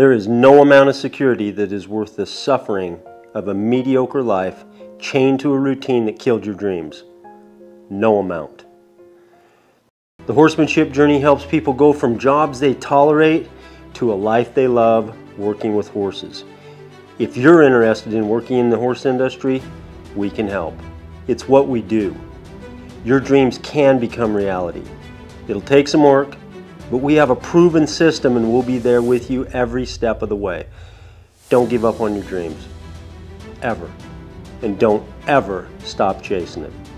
There is no amount of security that is worth the suffering of a mediocre life chained to a routine that killed your dreams. No amount. The horsemanship journey helps people go from jobs they tolerate to a life they love working with horses. If you're interested in working in the horse industry, we can help. It's what we do. Your dreams can become reality. It'll take some work, but we have a proven system and we'll be there with you every step of the way. Don't give up on your dreams. Ever. And don't ever stop chasing them.